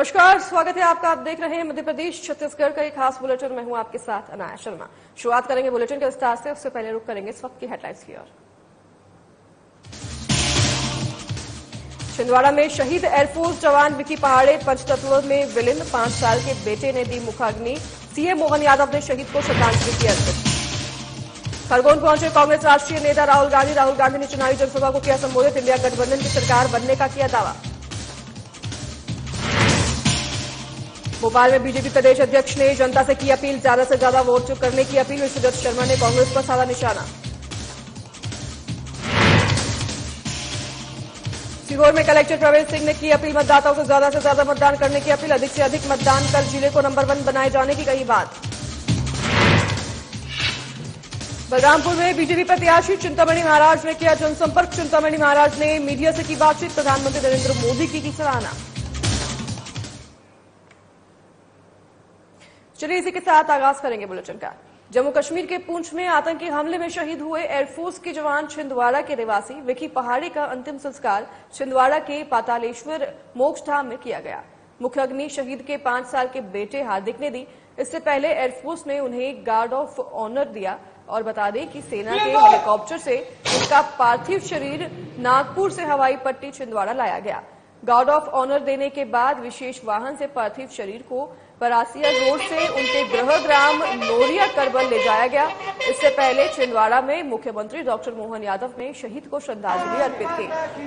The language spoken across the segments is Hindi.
नमस्कार, स्वागत है आपका। आप देख रहे हैं मध्य प्रदेश, छत्तीसगढ़ का एक खास बुलेटिन। में हूँ आपके साथ अनाया शर्मा। शुरुआत करेंगे बुलेटिन के विस्तार से, उससे पहले रुक करेंगे इस वक्त की हेडलाइंस की ओर। छिंदवाड़ा में शहीद एयरफोर्स जवान विकी पहाड़े पंचतत्व में विलिन। पाँच साल के बेटे ने दी मुखाग्नि। सीएम मोहन यादव ने शहीद को श्रद्धांजलि की अर्पित। खरगोन पहुँचे कांग्रेस राष्ट्रीय नेता राहुल गांधी। राहुल गांधी ने चुनावी जनसभा को किया संबोधित। इंडिया गठबंधन की सरकार बनने का किया दावा। भोपाल में बीजेपी प्रदेश अध्यक्ष ने जनता से की अपील, ज़्यादा से ज़्यादा वोट करने की अपील विश्वदत्त शर्मा ने कांग्रेस पर साधा निशाना। सीहोर में कलेक्टर प्रवेश सिंह ने की अपील, मतदाताओं से ज़्यादा से ज़्यादा मतदान करने की अपील, अधिक से अधिक मतदान कर ज़िले को नंबर वन बनाए जाने की कही बात। बलरामपुर में बीजेपी प्रत्याशी चिंतामणि महाराज ने किया जनसंपर्क। चिंतामणि महाराज ने मीडिया से की बातचीत, प्रधानमंत्री नरेंद्र मोदी की की सराहना। चलिए इसी के साथ आगाज़ करेंगे बुलेटिन का। जम्मू कश्मीर के पूंछ में आतंकी हमले में शहीद हुए एयरफोर्स के जवान छिंदवाड़ा के निवासी विकी पहाड़ी का अंतिम संस्कार छिंदवाड़ा के पातालेश्वर मोक्ष धाम में किया गया। मुख्य अग्नि शहीद के पाँच साल के बेटे हार्दिक ने दी। इससे पहले एयरफोर्स ने उन्हें गार्ड ऑफ़ ऑनर दिया और बता दें कि सेना के हेलीकॉप्टर से उनका पार्थिव शरीर नागपुर से हवाई पट्टी छिंदवाड़ा लाया गया। गार्ड ऑफ़ ऑनर देने के बाद विशेष वाहन से पार्थिव शरीर को परासिया रोड से उनके गृह ग्राम नोरिया करबल ले जाया गया। इससे पहले छिंदवाड़ा में मुख्यमंत्री डॉक्टर मोहन यादव ने शहीद को श्रद्धांजलि अर्पित की।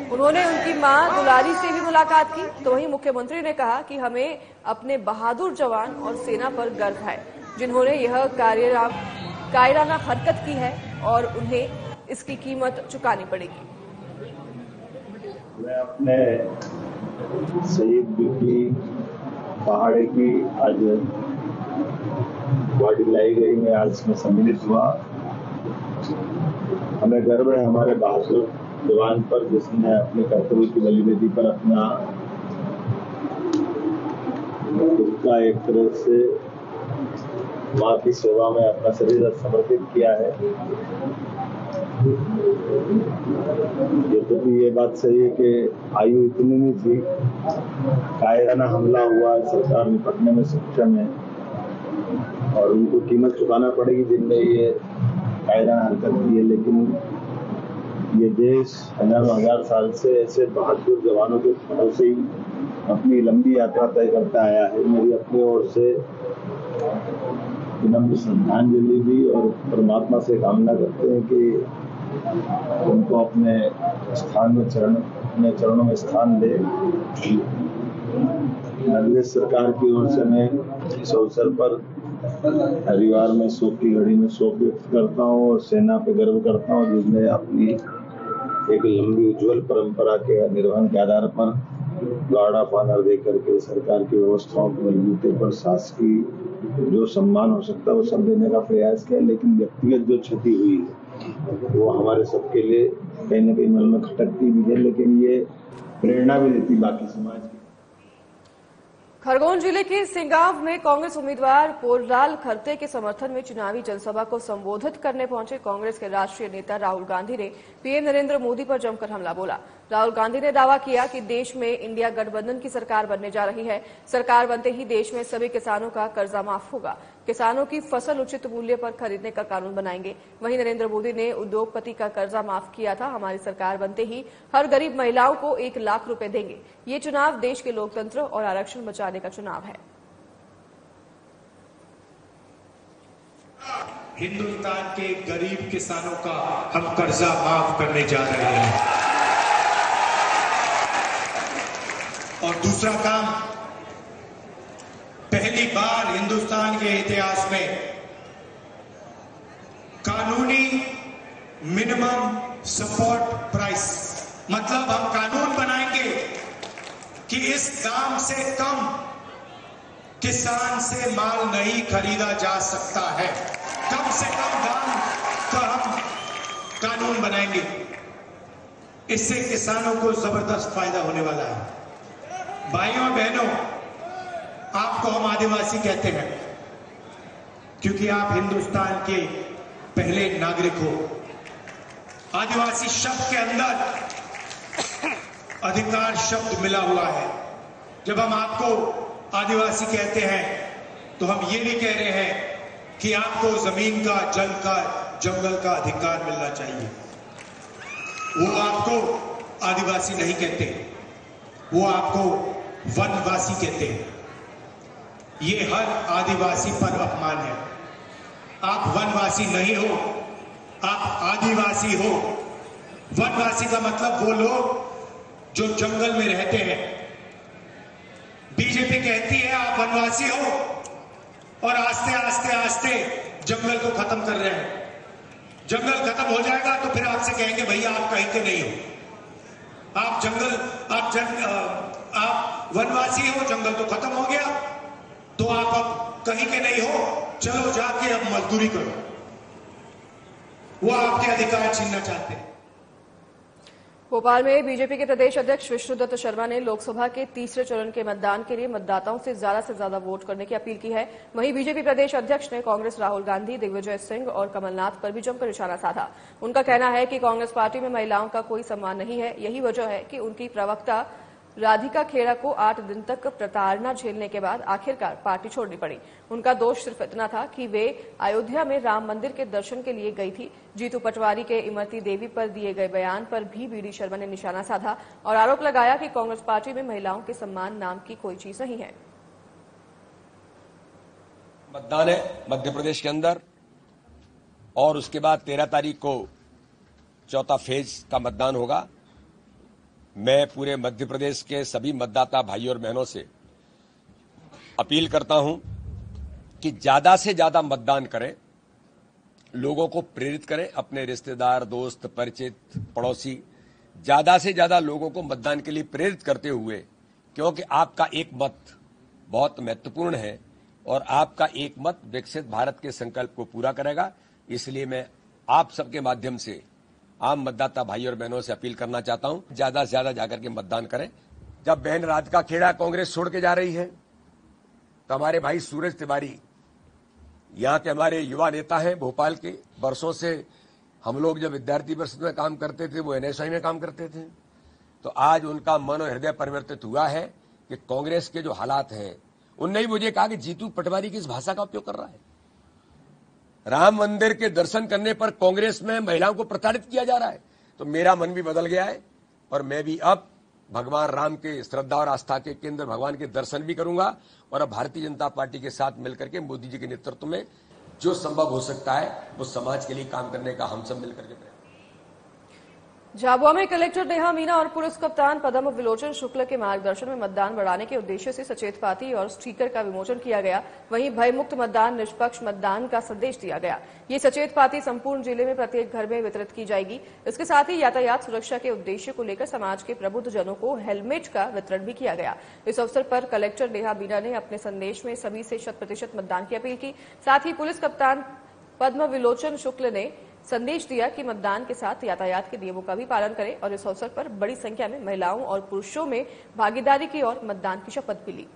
उन्होंने उनकी माँ दुलारी से भी मुलाकात की। तो वहीं मुख्यमंत्री ने कहा कि हमें अपने बहादुर जवान और सेना पर गर्व है, जिन्होंने यह कायराना हरकत की है और उन्हें इसकी कीमत चुकानी पड़ेगी। मैं अपने शहीद पहाड़ी की आज बॉडी लाई गई मैं आज इसमें सम्मिलित हुआ। हमें गर्व है हमारे बहादुर जवान पर, जिसने अपने कर्तव्य की बलिवेदी पर अपना उसका एक तरह से माँ की सेवा में अपना शरीर समर्पित किया है। ये तो भी ये बात सही है कि आयु इतनी नहीं थी। कायराना हमला हुआ, सरकार निपटने में सक्षम है। और उनको कीमत चुकाना पड़ेगी जिनने ये कायराना हरकत की है, लेकिन ये देश हज़ारों हज़ार साल से ऐसे बहादुर जवानों के भरोसे ही अपनी लंबी यात्रा तय करता आया है। मेरी अपनी ओर से विनम्र श्रद्धांजलि भी और परमात्मा से कामना करते हैं कि उनको अपने स्थान में चरण, अपने चरणों में स्थान दे। प्रदेश सरकार की ओर से मैं इस अवसर पर परिवार में शोक की घड़ी में शोक व्यक्त करता हूँ और सेना पे गर्व करता हूँ, जिसने अपनी एक लंबी उज्जवल परंपरा के निर्वहन के आधार पर गार्ड ऑफ़ ऑनर दे करके सरकार की व्यवस्थाओं के मजबूती पर शासकीय जो सम्मान हो सकता है, वो सब देने का प्रयास किया, लेकिन व्यक्तिगत जो क्षति हुई है वो हमारे सबके लिए कहीं ना कहीं मन में खटकती भी है, लेकिन ये प्रेरणा भी देती बाकी समाज की। खरगोन ज़िले के सिंगाव में कांग्रेस उम्मीदवार पोरलाल खरते के समर्थन में चुनावी जनसभा को संबोधित करने पहुँचे कांग्रेस के राष्ट्रीय नेता राहुल गांधी ने। पीएम नरेंद्र मोदी पर जमकर हमला बोला। राहुल गांधी ने दावा किया कि देश में इंडिया गठबंधन की सरकार बनने जा रही है। सरकार बनते ही देश में सभी किसानों का कर्जा माफ़ होगा। किसानों की फ़सल उचित मूल्य पर खरीदने का कानून बनाएँगे। वहीं नरेंद्र मोदी ने उद्योगपति का कर्जा माफ़ किया था। हमारी सरकार बनते ही हर गरीब महिलाओं को एक लाख रुपये देंगे। ये चुनाव देश के लोकतंत्र और आरक्षण बचाने का चुनाव है। हिंदुस्तान के गरीब किसानों का हम कर्जा माफ़ करने जा रहे हैं। और दूसरा काम, पहली बार हिंदुस्तान के इतिहास में कानूनी मिनिमम सपोर्ट प्राइस मतलब हम कानून बनाएँगे कि इस दाम से कम किसान से माल नहीं खरीदा जा सकता है। कम से कम दाम का हम कानून बनाएँगे। इससे किसानों को ज़बरदस्त फ़ायदा होने वाला है। भाइयों बहनों, आपको हम आदिवासी कहते हैं, क्योंकि आप हिंदुस्तान के पहले नागरिक हो। आदिवासी शब्द के अंदर अधिकार शब्द मिला हुआ है। जब हम आपको आदिवासी कहते हैं तो हम ये भी कह रहे हैं कि आपको ज़मीन का, जल का, जंगल का अधिकार मिलना चाहिए। वो आपको आदिवासी नहीं कहते। वो आपको वनवासी कहते हैं। ये हर आदिवासी पर अपमान है। आप वनवासी नहीं हो, आप आदिवासी हो। वनवासी का मतलब वो लोग जो जंगल में रहते हैं। बीजेपी कहती है, आप वनवासी हो और आस्ते आस्ते आस्ते जंगल को खत्म कर रहे हैं। जंगल खत्म हो जाएगा तो फिर आपसे कहेंगे, भैया, आप कहीं के नहीं हो। आप जंगल, आप जंग वनवासी हो, जंगल तो खत्म हो गया। तो आप अब कहीं के नहीं हो, चलो जाके अब मजदूरी करो। वो आपके अधिकार छीनना चाहते हैं। भोपाल में बीजेपी के प्रदेश अध्यक्ष विष्णुदत्त शर्मा ने लोकसभा के तीसरे चरण के मतदान के लिए मतदाताओं से ज़्यादा से ज़्यादा वोट करने की अपील की है। वहीं बीजेपी प्रदेश अध्यक्ष ने कांग्रेस राहुल गांधी, दिग्विजय सिंह और कमलनाथ पर भी जमकर निशाना साधा। उनका कहना है कि कांग्रेस पार्टी में महिलाओं का कोई सम्मान नहीं है। यही वजह है कि उनकी प्रवक्ता राधिका खेड़ा को आठ दिन तक प्रताड़ना झेलने के बाद आखिरकार पार्टी छोड़नी पड़ी। उनका दोष सिर्फ़ इतना था कि वे अयोध्या में राम मंदिर के दर्शन के लिए गई थी। जीतू पटवारी के इमरती देवी पर दिए गए बयान पर भी बीडी शर्मा ने निशाना साधा और आरोप लगाया कि कांग्रेस पार्टी में महिलाओं के सम्मान नाम की कोई चीज़ नहीं है। मतदान है मध्य प्रदेश के अंदर और उसके बाद तेरह तारीख को चौथा फ़ेज़ का मतदान होगा। मैं पूरे मध्य प्रदेश के सभी मतदाता भाई और बहनों से अपील करता हूँ कि ज़्यादा से ज़्यादा मतदान करें, लोगों को प्रेरित करें, अपने रिश्तेदार, दोस्त, परिचित, पड़ोसी, ज़्यादा से ज़्यादा लोगों को मतदान के लिए प्रेरित करते हुए, क्योंकि आपका एक मत बहुत महत्वपूर्ण है और आपका एक मत विकसित भारत के संकल्प को पूरा करेगा, इसलिए मैं आप सबके माध्यम से आम मतदाता भाई और बहनों से अपील करना चाहता हूँ, ज़्यादा से ज़्यादा जाकर के मतदान करें। जब बहन राधिका खेड़ा कांग्रेस छोड़ के जा रही है तो हमारे भाई सूरज तिवारी, यहाँ के हमारे युवा नेता हैं भोपाल के। वर्षों से हम लोग जब विद्यार्थी परिषद में काम करते थे, वो एनएसआई में काम करते थे। तो आज उनका मन और हृदय परिवर्तित हुआ है कि कांग्रेस के जो हालात हैं, उनने ही मुझे कहा कि जीतू पटवारी किस भाषा का उपयोग कर रहा है। राम मंदिर के दर्शन करने पर कांग्रेस में महिलाओं को प्रताड़ित किया जा रहा है। तो मेरा मन भी बदल गया है और मैं भी अब भगवान राम के श्रद्धा और आस्था के केंद्र भगवान के दर्शन भी करूँगा और अब भारतीय जनता पार्टी के साथ मिलकर के मोदी जी के नेतृत्व में जो संभव हो सकता है, वो समाज के लिए काम करने का हम सब मिलकर के प्रयास झाबुआ में कलेक्टर नेहा मीना और पुलिस कप्तान पदम विलोचन शुक्ल के मार्गदर्शन में मतदान बढ़ाने के उद्देश्य से सचेत पाती और स्टीकर का विमोचन किया गया। वहीं भयमुक्त मतदान, निष्पक्ष मतदान का संदेश दिया गया। ये सचेत पाती संपूर्ण ज़िले में प्रत्येक घर में वितरित की जाएगी। इसके साथ ही यातायात सुरक्षा के उद्देश्य को लेकर समाज के प्रबुद्ध जनों को हेलमेट का वितरण भी किया गया। इस अवसर पर कलेक्टर नेहा मीना ने अपने संदेश में सभी से शत प्रतिशत मतदान की अपील की। साथ ही पुलिस कप्तान पद्म विलोचन शुक्ल ने संदेश दिया कि मतदान के साथ यातायात के नियमों का भी पालन करें और इस अवसर पर बड़ी संख्या में महिलाओं और पुरुषों में भागीदारी की और मतदान की शपथ भी ली।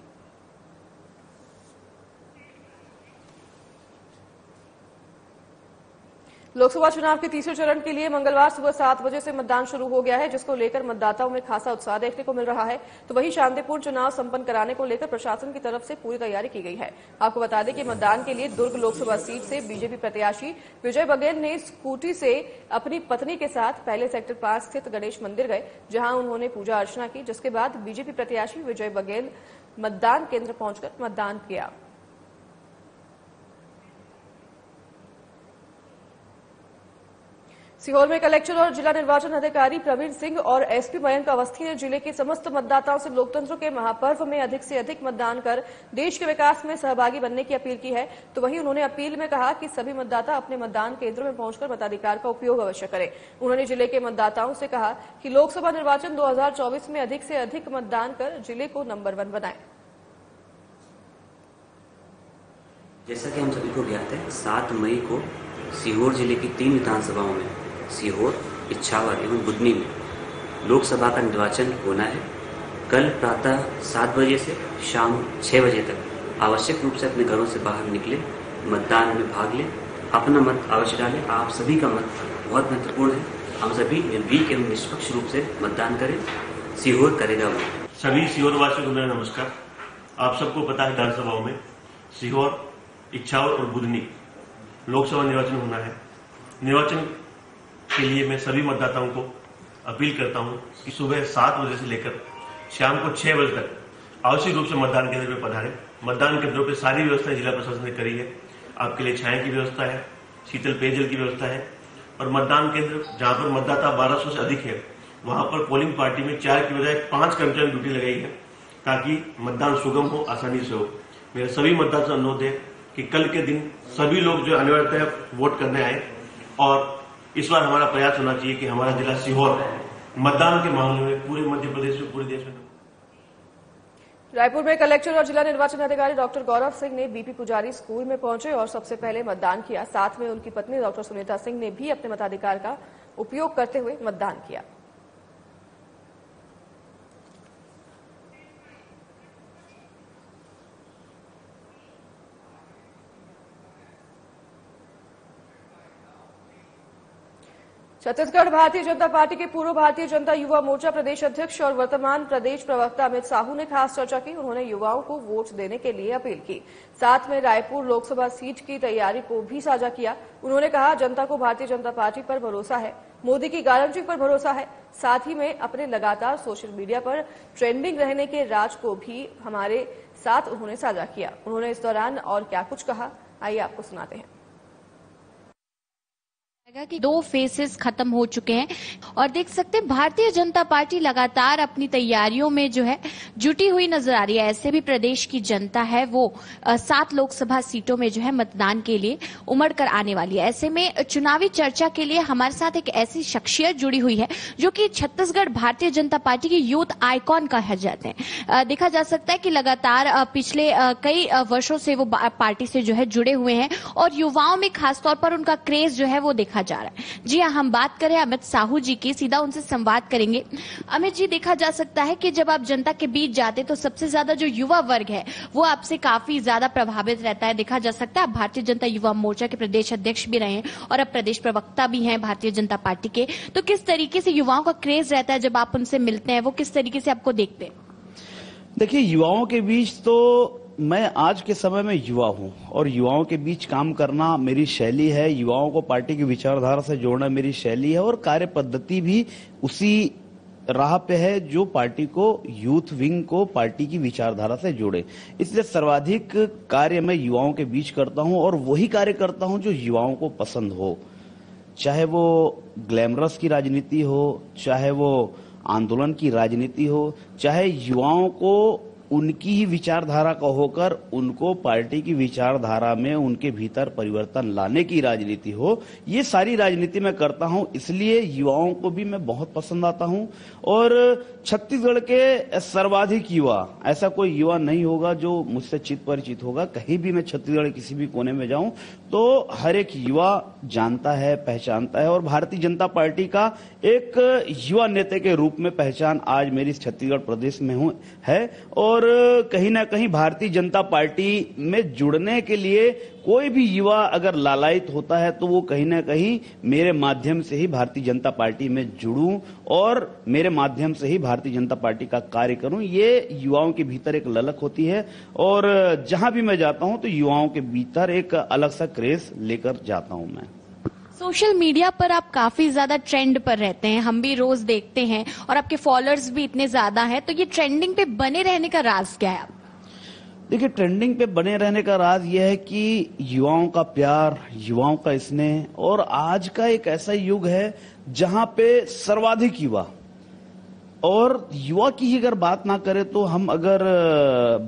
लोकसभा चुनाव के तीसरे चरण के लिए मंगलवार सुबह सात बजे से मतदान शुरू हो गया है, जिसको लेकर मतदाताओं में खासा उत्साह देखने को मिल रहा है। तो वहीं शांतिपूर्ण चुनाव संपन्न कराने को लेकर प्रशासन की तरफ़ से पूरी तैयारी की गई है। आपको बता दें कि मतदान के लिए दुर्ग लोकसभा सीट से बीजेपी प्रत्याशी विजय बघेल ने स्कूटी से अपनी पत्नी के साथ पहले सेक्टर पाँच स्थित गणेश मंदिर गए, जहाँ उन्होंने पूजा अर्चना की, जिसके बाद बीजेपी प्रत्याशी विजय बघेल मतदान केंद्र पहुंचकर मतदान किया। सीहोर में कलेक्टर और जिला निर्वाचन अधिकारी प्रवीण सिंह और एसपी मयंक अवस्थी ने ज़िले के समस्त मतदाताओं से लोकतंत्र के महापर्व में अधिक से अधिक मतदान कर देश के विकास में सहभागी बनने की अपील की है। तो वहीं उन्होंने अपील में कहा कि सभी मतदाता अपने मतदान केंद्रों में पहुंचकर मताधिकार का उपयोग अवश्य करें। उन्होंने ज़िले के मतदाताओं से कहा कि लोकसभा निर्वाचन दो हज़ार चौबीस में अधिक से अधिक मतदान कर ज़िले को नंबर वन बनाएँ। जैसा कि हम सभी को ज्ञात है, सात मई को सीहोर ज़िले की तीन विधानसभाओं में सीहोर, इच्छावर एवं बुधनी में। लोकसभा का निर्वाचन होना है। कल प्रातः सात बजे से शाम छह बजे तक आवश्यक रूप से अपने घरों से बाहर निकले, मतदान में भाग लें, अपना मत अवश्य डालें। आप सभी का मत बहुत महत्वपूर्ण है। हम सभी निर्भीक एवं निष्पक्ष रूप से मतदान करें। सीहोर करेगा वो। सभी सीहोर वासियों को मेरा नमस्कार। आप सबको पता है विधानसभाओं में सीहोर, इच्छावर और बुधनी। लोकसभा निर्वाचन होना है। निर्वाचन के लिए मैं सभी मतदाताओं को अपील करता हूँ कि सुबह सात बजे से लेकर शाम को छह बजे तक आवश्यक रूप से मतदान केंद्र में पधारें। मतदान केंद्रों पर सारी व्यवस्थाएँ जिला प्रशासन ने करी है। आपके लिए छाया की व्यवस्था है, शीतल पेयजल की व्यवस्था है और मतदान केंद्र, जहाँ पर मतदाता 1200 से अधिक है, वहाँ पर पोलिंग पार्टी में चार की बजाय पाँच कर्मचारी ड्यूटी लगाई है ताकि मतदान सुगम हो, आसानी से हो। मेरे सभी मतदाता अनुरोध है कि कल के दिन सभी लोग जो अनिवार्यतः वोट करने आए और इस बार हमारा प्रयास होना चाहिए कि हमारा जिला सीहोर मतदान के मामले में पूरे मध्य प्रदेश में, पूरे देश में। रायपुर में कलेक्टर और जिला निर्वाचन अधिकारी डॉक्टर गौरव सिंह ने बीपी पुजारी स्कूल में पहुँचे और सबसे पहले मतदान किया। साथ में उनकी पत्नी डॉक्टर सुनीता सिंह ने भी अपने मताधिकार का उपयोग करते हुए मतदान किया। छत्तीसगढ़ भारतीय जनता पार्टी के पूर्व भारतीय जनता युवा मोर्चा प्रदेश अध्यक्ष और वर्तमान प्रदेश प्रवक्ता अमित साहू ने खास चर्चा की। उन्होंने युवाओं को वोट देने के लिए अपील की। साथ में रायपुर लोकसभा सीट की तैयारी को भी साझा किया। उन्होंने कहा, जनता को भारतीय जनता पार्टी पर भरोसा है। मोदी की गारंटी पर भरोसा है। साथ ही में अपने लगातार सोशल मीडिया पर ट्रेंडिंग रहने के राज को भी हमारे साथ उन्होंने साझा किया। उन्होंने इस दौरान और क्या कुछ कहा, आइए आपको सुनाते हैं। कि दो फेसेस खत्म हो चुके हैं। और देख सकते हैं, भारतीय जनता पार्टी लगातार अपनी तैयारियों में जो है, जुटी हुई नज़र आ रही है। ऐसे भी प्रदेश की जनता है, वो सात लोकसभा सीटों में जो है मतदान के लिए उमड़ कर आने वाली है। ऐसे में चुनावी चर्चा के लिए हमारे साथ एक ऐसी शख्सियत जुड़ी हुई है, जो कि छत्तीसगढ़ भारतीय जनता पार्टी की यूथ आइकॉन कहा जाते हैं। देखा जा सकता है कि लगातार पिछले कई वर्षों से वो पार्टी से जो है जुड़े हुए हैं। और युवाओं में खासतौर पर उनका क्रेज जो है वो देखा जा रहा है। जी हाँ हम बात करें अमित साहू जी की, सीधा उनसे संवाद करेंगे। अमित जी, देखा जा सकता है कि जब आप जनता के बीच जाते तो सबसे ज़्यादा जो युवा वर्ग है, वो आपसे काफ़ी ज़्यादा प्रभावित रहता है। देखा जा सकता है, आप भारतीय जनता युवा मोर्चा के प्रदेश अध्यक्ष भी रहे और अब प्रदेश प्रवक्ता भी हैं भारतीय जनता पार्टी के। तो किस तरीके से युवाओं का क्रेज रहता है जब आप उनसे मिलते हैं? वो किस तरीके से आपको देखते हैं? देखिए, युवाओं के बीच तो मैं आज के समय में युवा हूँ और युवाओं के बीच काम करना मेरी शैली है, युवाओं को पार्टी की विचारधारा से जोड़ना मेरी शैली है और कार्य पद्धति भी उसी राह पे है जो पार्टी को, यूथ विंग को पार्टी की विचारधारा से जोड़े। इसलिए सर्वाधिक कार्य मैं युवाओं के बीच करता हूँ और वही कार्य करता हूँ जो युवाओं को पसंद हो। चाहे वो ग्लैमरस की राजनीति हो, चाहे वो आंदोलन की राजनीति हो, चाहे युवाओं को उनकी ही विचारधारा का होकर उनको पार्टी की विचारधारा में उनके भीतर परिवर्तन लाने की राजनीति हो, ये सारी राजनीति मैं करता हूँ, इसलिए युवाओं को भी मैं बहुत पसंद आता हूँ। और छत्तीसगढ़ के सर्वाधिक युवा, ऐसा कोई युवा नहीं होगा जो मुझसे चित परिचित होगा, कहीं भी मैं छत्तीसगढ़ किसी भी कोने में जाऊँ तो हर एक युवा जानता है, पहचानता है, और भारतीय जनता पार्टी का एक युवा नेता के रूप में पहचान आज मेरी छत्तीसगढ़ प्रदेश में हूँ, है। और कहीं ना कहीं भारतीय जनता पार्टी में जुड़ने के लिए कोई भी युवा अगर लालायित होता है तो वो कहीं ना कहीं मेरे माध्यम से ही भारतीय जनता पार्टी में जुड़ूं और मेरे माध्यम से ही भारतीय जनता पार्टी का कार्य करूँ। ये युवाओं के भीतर एक ललक होती है और जहाँ भी मैं जाता हूँ तो युवाओं के भीतर एक अलग सा क्रेज लेकर जाता हूँ मैं। सोशल मीडिया पर आप काफ़ी ज़्यादा ट्रेंड पर रहते हैं, हम भी रोज देखते हैं और आपके फॉलोअर्स भी इतने ज़्यादा हैं तो ये ट्रेंडिंग पे बने रहने का राज क्या है देखिए ट्रेंडिंग पे बने रहने का राज यह है कि युवाओं का प्यार, युवाओं का स्नेह और आज का एक ऐसा युग है जहाँ पे सर्वाधिक युवा और युवा की ही अगर बात ना करें तो हम अगर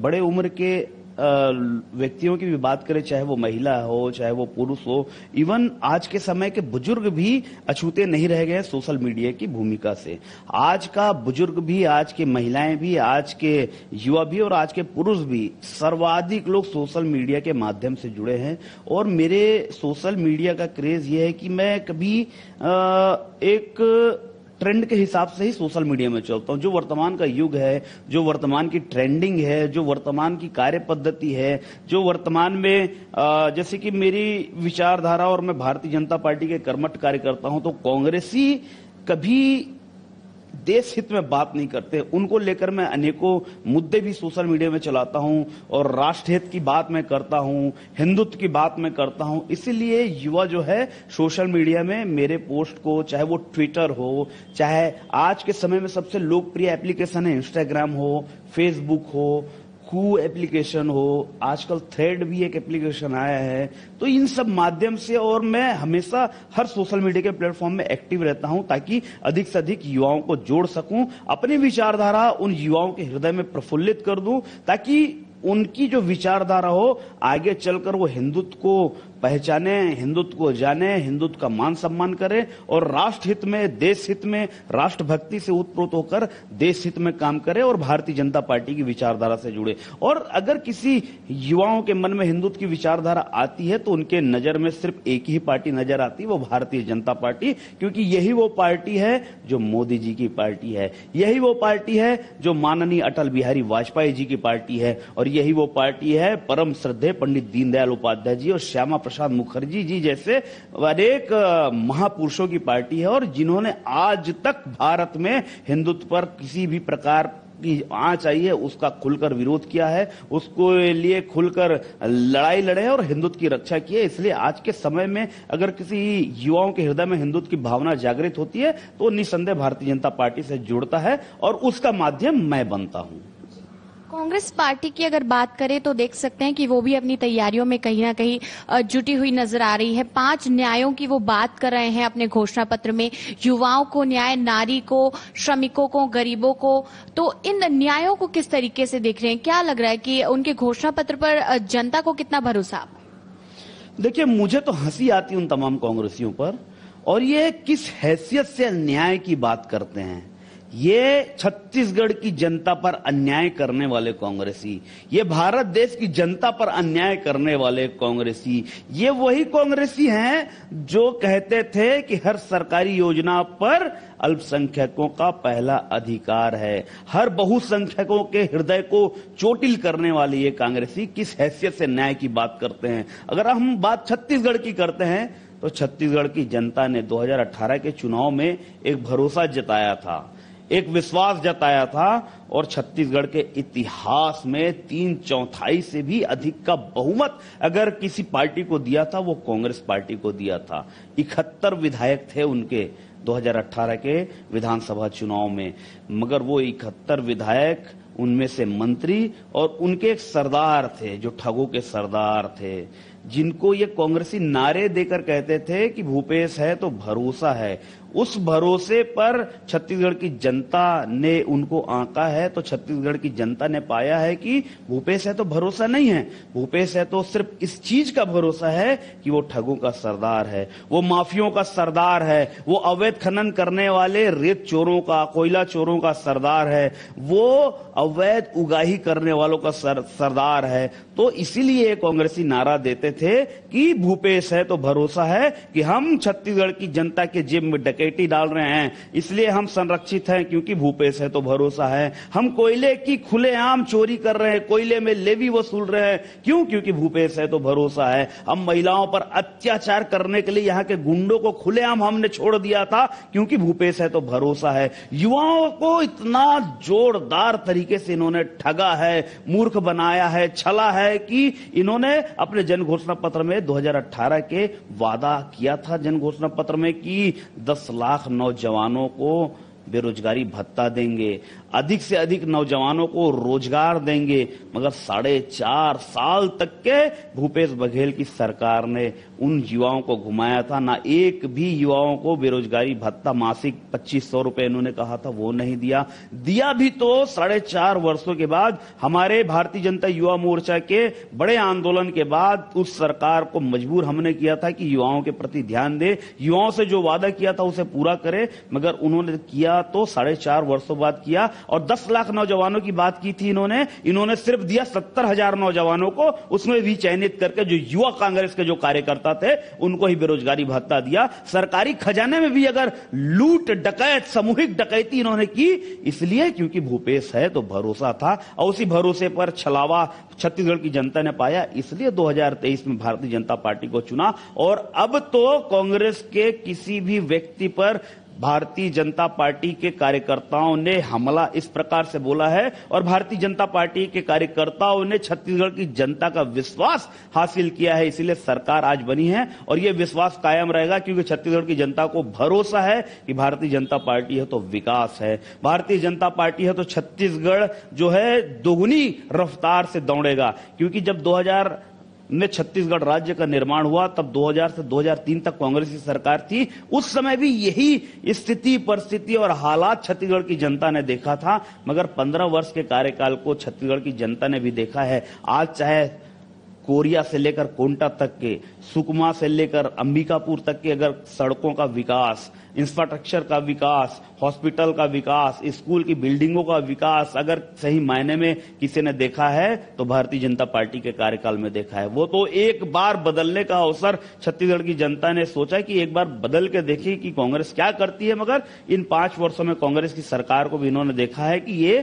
बड़े उम्र के व्यक्तियों की भी बात करें, चाहे वो महिला हो, चाहे वो पुरुष हो, इवन आज के समय के बुज़ुर्ग भी अछूते नहीं रह गए सोशल मीडिया की भूमिका से। आज का बुज़ुर्ग भी, आज के महिलाएँ भी, आज के युवा भी और आज के पुरुष भी सर्वाधिक लोग सोशल मीडिया के माध्यम से जुड़े हैं। और मेरे सोशल मीडिया का क्रेज ये है कि मैं कभी एक ट्रेंड के हिसाब से ही सोशल मीडिया में चलता हूँ। जो वर्तमान का युग है, जो वर्तमान की ट्रेंडिंग है, जो वर्तमान की कार्य पद्धति है, जो वर्तमान में जैसे कि मेरी विचारधारा और मैं भारतीय जनता पार्टी के कर्मठ कार्य करता हूँ तो कांग्रेसी कभी देश हित में बात नहीं करते, उनको लेकर मैं अनेकों मुद्दे भी सोशल मीडिया में चलाता हूँ और राष्ट्र हित की बात मैं करता हूँ, हिंदुत्व की बात मैं करता हूँ। इसीलिए युवा जो है, सोशल मीडिया में मेरे पोस्ट को, चाहे वो ट्विटर हो, चाहे आज के समय में सबसे लोकप्रिय एप्लीकेशन है इंस्टाग्राम हो, फेसबुक हो कू एप्लीकेशन हो, आजकल थ्रेड भी एक एप्लीकेशन आया है तो इन सब माध्यम से और मैं हमेशा हर सोशल मीडिया के प्लेटफॉर्म में एक्टिव रहता हूँ ताकि अधिक से अधिक युवाओं को जोड़ सकूँ, अपनी विचारधारा उन युवाओं के हृदय में प्रफुल्लित कर दूँ, ताकि उनकी जो विचारधारा हो, आगे चलकर वो हिंदुत्व को पहचाने, हिंदुत्व को जाने, हिंदुत्व का मान सम्मान करें और राष्ट्र हित में, देश हित में, राष्ट्रभक्ति से उत्प्रोत होकर देश हित में काम करे और भारतीय जनता पार्टी की विचारधारा से जुड़े। और अगर किसी युवाओं के मन में हिंदुत्व की विचारधारा आती है तो उनके नज़र में सिर्फ़ एक ही पार्टी नज़र आती है, वो भारतीय जनता पार्टी, क्योंकि यही वो पार्टी है जो मोदी जी की पार्टी है। यही वो पार्टी है जो माननीय अटल बिहारी वाजपेयी जी की पार्टी है। और यही वो पार्टी है परम श्रद्धे पंडित दीनदयाल उपाध्याय जी और श्यामा प्रसाद मुखर्जी जी जैसे अनेक महापुरुषों की पार्टी है और जिन्होंने आज तक भारत में हिंदुत्व पर किसी भी प्रकार की आँच आई है, उसका खुलकर विरोध किया है, उसको लिए खुलकर लड़ाई लड़े और हिंदुत्व की रक्षा की है। इसलिए आज के समय में अगर किसी युवाओं के हृदय में हिंदुत्व की भावना जागृत होती है तो निसंदेह भारतीय जनता पार्टी से जुड़ता है और उसका माध्यम मैं बनता हूँ। कांग्रेस पार्टी की अगर बात करें तो देख सकते हैं कि वो भी अपनी तैयारियों में कहीं ना कहीं जुटी हुई नज़र आ रही है। पाँच न्यायों की वो बात कर रहे हैं अपने घोषणा पत्र में। युवाओं को न्याय, नारी को, श्रमिकों को, गरीबों को। तो इन न्यायों को किस तरीके से देख रहे हैं? क्या लग रहा है कि उनके घोषणा पत्र पर जनता को कितना भरोसा देखिए, मुझे तो हँसी आती उन तमाम कांग्रेसियों पर। और ये किस हैसियत से न्याय की बात करते हैं? ये छत्तीसगढ़ की जनता पर अन्याय करने वाले कांग्रेसी, ये भारत देश की जनता पर अन्याय करने वाले कांग्रेसी, ये वही कांग्रेसी हैं जो कहते थे कि हर सरकारी योजना पर अल्पसंख्यकों का पहला अधिकार है। हर बहुसंख्यकों के हृदय को चोटिल करने वाले ये कांग्रेसी किस हैसियत से न्याय की बात करते हैं? अगर हम बात छत्तीसगढ़ की करते हैं तो छत्तीसगढ़ की जनता ने 2018 के चुनाव में एक भरोसा जताया था। एक विश्वास जताया था और छत्तीसगढ़ के इतिहास में तीन चौथाई से भी अधिक का बहुमत अगर किसी पार्टी को दिया था, वो कांग्रेस पार्टी को दिया था। इकहत्तर विधायक थे उनके 2018 के विधानसभा चुनाव में। मगर वो इकहत्तर विधायक उनमें से मंत्री और उनके एक सरदार थे, जो ठगों के सरदार थे, जिनको ये कांग्रेसी नारे देकर कहते थे कि भूपेश है तो भरोसा है। उस भरोसे पर छत्तीसगढ़ की जनता ने उनको आंका है तो छत्तीसगढ़ की जनता ने पाया है कि भूपेश है तो भरोसा नहीं है। भूपेश है तो सिर्फ़ इस चीज़ का भरोसा है कि वो ठगों का सरदार है, वो माफियों का सरदार है, वो अवैध खनन करने वाले रेत चोरों का, कोयला चोरों का सरदार है। वो अवैध उगाही करने वालों का सर, सरदार है। तो इसीलिए कांग्रेसी नारा देते थे कि भूपेश है तो भरोसा है कि हम छत्तीसगढ़ की जनता के जेब में डकैती डाल रहे हैं। इसलिए हम संरक्षित हैं क्योंकि भूपेश है तो भरोसा है। हम कोयले की खुलेआम चोरी कर रहे हैं, कोयले में लेवी वसूल रहे हैं। क्यों? क्योंकि भूपेश है तो भरोसा है। हम महिलाओं पर अत्याचार करने के लिए यहाँ के गुंडों को खुलेआम हमने छोड़ दिया था, क्योंकि भूपेश है तो भरोसा है। युवाओं को इतना जोरदार तरीके से इन्होंने ठगा है, मूर्ख बनाया है, छला है कि इन्होंने अपने जन घोषणा पत्र में 2018 के वादा किया था, जन घोषणा पत्र में कि 10 लाख नौजवानों को बेरोजगारी भत्ता देंगे। अधिक से अधिक नौजवानों को रोज़गार देंगे, मगर साढ़े चार साल तक के भूपेश बघेल की सरकार ने उन युवाओं को घुमाया था। ना एक भी युवाओं को बेरोजगारी भत्ता मासिक पच्चीस सौ रुपए इन्होंने कहा था, वो नहीं दिया। दिया भी तो साढ़े चार वर्षों के बाद हमारे भारतीय जनता युवा मोर्चा के बड़े आंदोलन के बाद उस सरकार को मजबूर हमने किया था कि युवाओं के प्रति ध्यान दे, युवाओं से जो वादा किया था उसे पूरा करे, मगर उन्होंने किया तो साढ़े चार वर्षों बाद किया। और दस लाख नौजवानों की बात की थी इन्होंने। इन्होंने सिर्फ़ दिया सत्तर हज़ार नौजवानों को। उसमें भी चयनित करके जो युवा कांग्रेस के जो कार्यकर्ता थे, उनको ही बेरोजगारी भत्ता दिया। सरकारी खजाने में भी अगर लूट, डकैत, सामूहिक डकैती इन्होंने की, इसलिए क्योंकि भूपेश है तो भरोसा था। और उसी भरोसे पर छलावा छत्तीसगढ़ की जनता ने पाया। इसलिए 2023 में भारतीय जनता पार्टी को चुना। और अब तो कांग्रेस के किसी भी व्यक्ति पर भारतीय जनता पार्टी के कार्यकर्ताओं ने हमला इस प्रकार से बोला है और भारतीय जनता पार्टी के कार्यकर्ताओं ने छत्तीसगढ़ की जनता का विश्वास हासिल किया है, इसीलिए सरकार आज बनी है और यह विश्वास कायम रहेगा क्योंकि छत्तीसगढ़ की जनता को भरोसा है कि भारतीय जनता पार्टी है तो विकास है। भारतीय जनता पार्टी है तो छत्तीसगढ़ जो है दोगुनी रफ्तार से दौड़ेगा, क्योंकि जब 2000 में छत्तीसगढ़ राज्य का निर्माण हुआ, तब 2000 से 2003 तक कांग्रेस की सरकार थी। उस समय भी यही स्थिति, परिस्थिति और हालात छत्तीसगढ़ की जनता ने देखा था, मगर 15 वर्ष के कार्यकाल को छत्तीसगढ़ की जनता ने भी देखा है। आज चाहे कोरिया से लेकर कोंटा तक के, सुकमा से लेकर अंबिकापुर तक के अगर सड़कों का विकास इंफ्रास्ट्रक्चर का विकास हॉस्पिटल का विकास स्कूल की बिल्डिंगों का विकास अगर सही मायने में किसी ने देखा है तो भारतीय जनता पार्टी के कार्यकाल में देखा है। वो तो एक बार बदलने का अवसर छत्तीसगढ़ की जनता ने सोचा कि एक बार बदल के देखी कि कांग्रेस क्या करती है, मगर इन पाँच वर्षों में कांग्रेस की सरकार को भी इन्होंने देखा है कि ये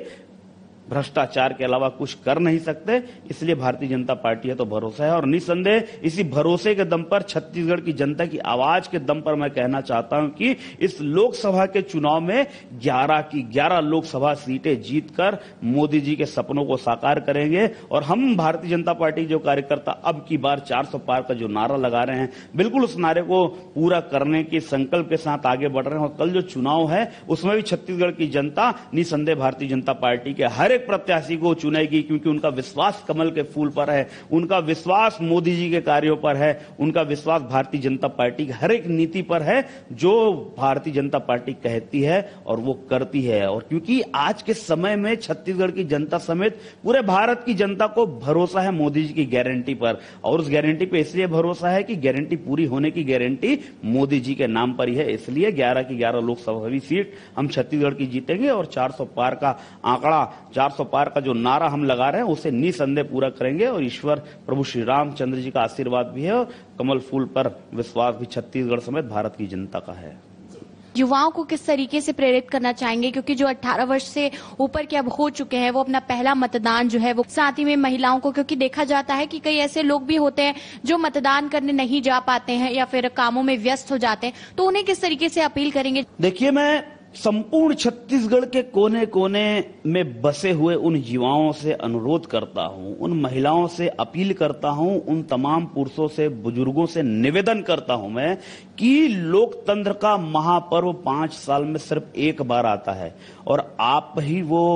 भ्रष्टाचार के अलावा कुछ कर नहीं सकते, इसलिए भारतीय जनता पार्टी है तो भरोसा है। और निसंदेह, इसी भरोसे के दम पर छत्तीसगढ़ की जनता की आवाज़ के दम पर मैं कहना चाहता हूँ कि इस लोकसभा के चुनाव में 11 की 11 लोकसभा सीटें जीतकर मोदी जी के सपनों को साकार करेंगे। और हम भारतीय जनता पार्टी जो कार्यकर्ता अब की बार 400 पार का जो नारा लगा रहे हैं, बिल्कुल उस नारे को पूरा करने के संकल्प के साथ आगे बढ़ रहे हैं। और कल जो चुनाव है, उसमें भी छत्तीसगढ़ की जनता, निसंदेह भारतीय जनता पार्टी के हर एक प्रत्याशी को चुनेगी क्योंकि उनका विश्वास कमल के फूल पर है, उनका विश्वास मोदी जी के कार्यों पर है, उनका विश्वास भारतीय जनता पार्टी की हर एक नीति पर है, जो भारतीय जनता पार्टी कहती है और वो करती है। और क्योंकि आज के समय में छत्तीसगढ़ की जनता समेत पूरे भारत की जनता को भरोसा है मोदी जी की गारंटी पर। और उस गारंटी पे इसलिए भरोसा है कि गारंटी पूरी होने की गारंटी मोदी जी के नाम पर ही है। इसलिए 11 की 11 लोकसभा सीट हम छत्तीसगढ़ की जीतेंगे और 400 पार का आंकड़ा 400 पार का जो नारा हम लगा रहे हैं उसे निसंदेह पूरा करेंगे और ईश्वर प्रभु श्री रामचंद्र जी का आशीर्वाद भी है और कमल फूल पर विश्वास भी छत्तीसगढ़ समेत भारत की जनता का है। युवाओं को किस तरीके से प्रेरित करना चाहेंगे? क्योंकि जो 18 वर्ष से ऊपर के अब हो चुके हैं वो अपना पहला मतदान जो है वो साथ ही में महिलाओं को क्योंकि देखा जाता है कि कई ऐसे लोग भी होते हैं जो मतदान करने नहीं जा पाते हैं या फिर कामों में व्यस्त हो जाते हैं। तो उन्हें किस तरीके से अपील करेंगे? देखिए मैं संपूर्ण छत्तीसगढ़ के कोने कोने में बसे हुए उन युवाओं से अनुरोध करता हूँ, उन महिलाओं से अपील करता हूँ, उन तमाम पुरुषों से, बुज़ुर्गों से निवेदन करता हूँ मैं कि लोकतंत्र का महापर्व पाँच साल में सिर्फ़ एक बार आता है। और आप ही वो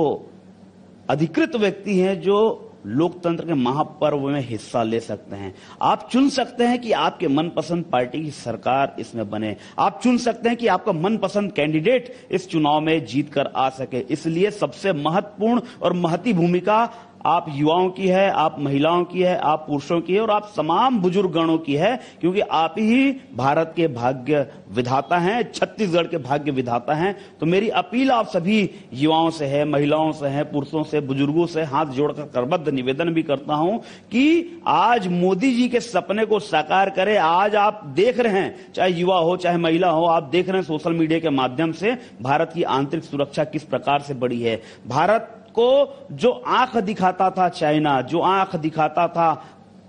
अधिकृत व्यक्ति हैं जो लोकतंत्र के महापर्व में हिस्सा ले सकते हैं। आप चुन सकते हैं कि आपके मनपसंद पार्टी की सरकार इसमें बने। आप चुन सकते हैं कि आपका मनपसंद कैंडिडेट इस चुनाव में जीत कर आ सके। इसलिए सबसे महत्वपूर्ण और महती भूमिका आप युवाओं की है, आप महिलाओं की है, आप पुरुषों की है और आप तमाम बुज़ुर्ग गणों की है, क्योंकि आप ही भारत के भाग्य विधाता हैं, छत्तीसगढ़ के भाग्य विधाता हैं। तो मेरी अपील आप सभी युवाओं से है, महिलाओं से है, पुरुषों से, बुज़ुर्गों से हाथ जोड़कर करबद्ध निवेदन भी करता हूँ कि आज मोदी जी के सपने को साकार करें। आज आप देख रहे हैं, चाहे युवा हो, चाहे महिला हो, आप देख रहे हैं सोशल मीडिया के माध्यम से भारत की आंतरिक सुरक्षा किस प्रकार से बढ़ी है। भारत को जो आँख दिखाता था चाइना, जो आँख दिखाता था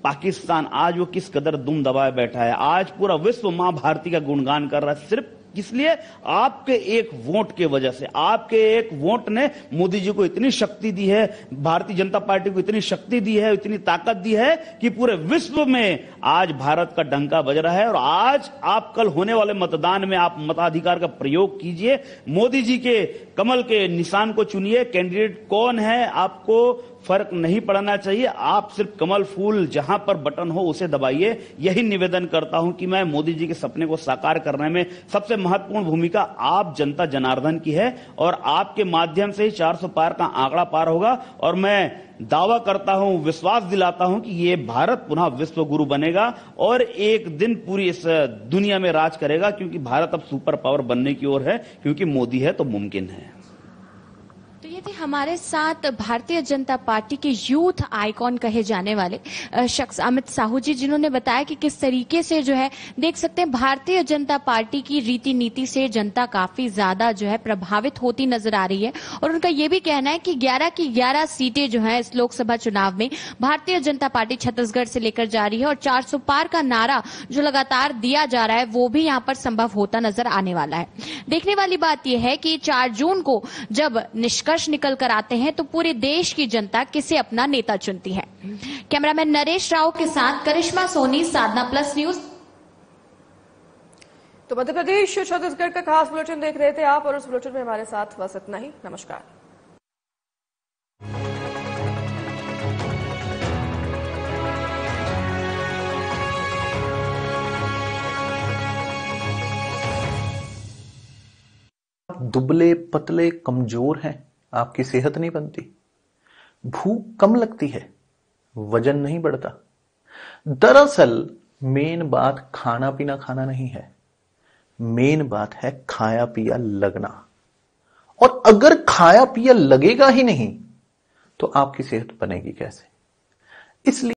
पाकिस्तान, आज वो किस कदर दुम दबाए बैठा है? आज पूरा विश्व माँ भारती का गुणगान कर रहा है। सिर्फ़ इसलिए आपके एक वोट के वजह से। आपके एक वोट ने मोदी जी को इतनी शक्ति दी है, भारतीय जनता पार्टी को इतनी शक्ति दी है, इतनी ताकत दी है कि पूरे विश्व में आज भारत का डंका बज रहा है और आज आप कल होने वाले मतदान में आप मताधिकार का प्रयोग कीजिए। मोदी जी के कमल के निशान को चुनिए। कैंडिडेट कौन है? आपको फ़र्क नहीं पड़ना चाहिए। आप सिर्फ़ कमल फूल जहाँ पर बटन हो उसे दबाइए। यही निवेदन करता हूँ कि मैं मोदी जी के सपने को साकार करने में सबसे महत्वपूर्ण भूमिका आप जनता जनार्दन की है और आपके माध्यम से ही 400 पार का आंकड़ा पार होगा और मैं दावा करता हूँ, विश्वास दिलाता हूँ कि ये भारत पुनः विश्व गुरु बनेगा और एक दिन पूरी इस दुनिया में राज करेगा क्योंकि भारत अब सुपर पावर बनने की ओर है। क्योंकि मोदी है तो मुमकिन है। तो हमारे साथ भारतीय जनता पार्टी के यूथ आइकॉन कहे जाने वाले शख्स अमित साहू जी, जिन्होंने बताया कि किस तरीके से जो है, देख सकते हैं, भारतीय जनता पार्टी की रीति नीति से जनता काफ़ी ज़्यादा जो है, प्रभावित होती नज़र आ रही है। और उनका यह भी कहना है कि 11 की 11 सीटें जो है इस लोकसभा चुनाव में, भारतीय जनता पार्टी छत्तीसगढ़ से लेकर जा रही है और 400 पार का नारा जो लगातार दिया जा रहा है, वो भी यहाँ पर संभव होता नज़र आने वाला है। देखने वाली बात यह है कि चार जून को जब निष्कर्ष निकल कर आते हैं तो पूरे देश की जनता किसे अपना नेता चुनती है? कैमरामैन नरेश राव के साथ करिश्मा सोनी साधना प्लस न्यूज़। तो मध्य प्रदेश छत्तीसगढ़ का खास बुलेटिन देख रहे थे आप और उस बुलेटिन में हमारे साथ बस इतना ही। नमस्कार। दुबले पतले कमज़ोर हैं। आपकी सेहत नहीं बनती। भूख कम लगती है, वज़न नहीं बढ़ता। दरअसल, मेन बात खाना पीना खाना नहीं है। मेन बात है खाया पिया लगना। और अगर खाया पिया लगेगा ही नहीं तो आपकी सेहत बनेगी कैसे? इसलिए